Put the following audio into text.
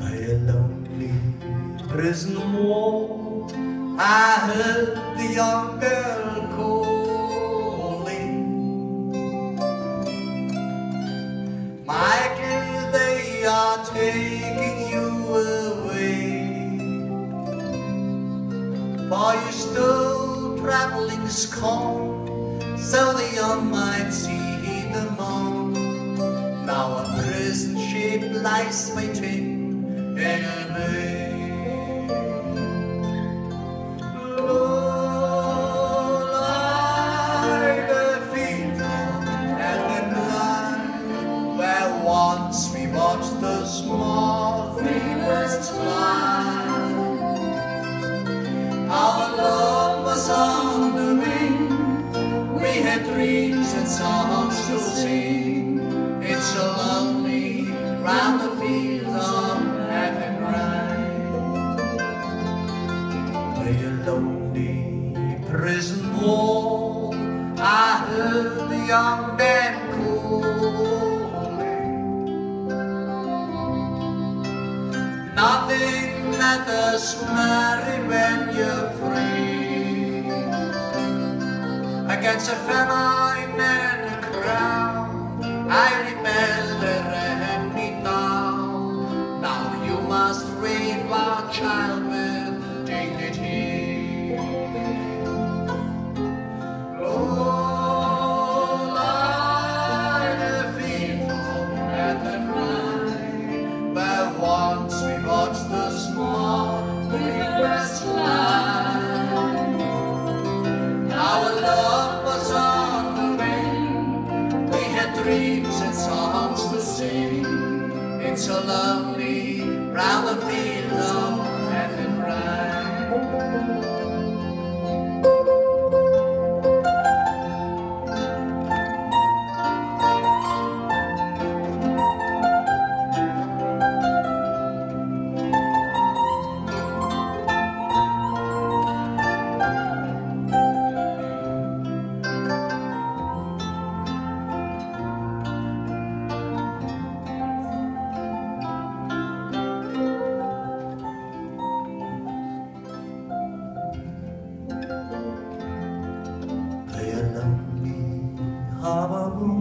by a lonely prison wall. I heard the young girl calling. Michael, they are taking you away. For you still traveling scorn, so the young might see the moon. Now a prison ship lies waiting once we watched the small fly. Our love was on the wing. We had dreams and songs to sing. It's so lonely round the fields of prison wall, er I heard the young man calling. Nothing matters, Mary, when you're free. Against a famine and a crowd, I So lonely round the fields of Athenry. by a lonely harbor moon.